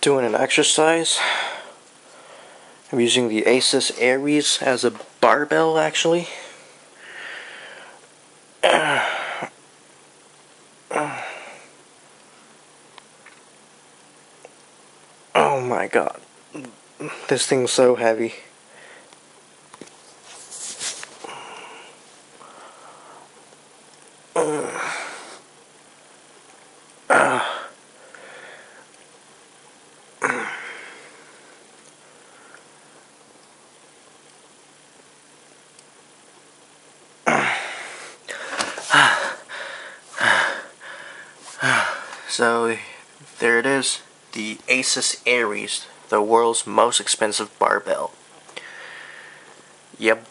doing an exercise. I'm using the Asus Ares as a barbell actually. Oh my god. This thing's so heavy. Uh. So, there it is. The Asus Ares, the world's most expensive barbell. Yep,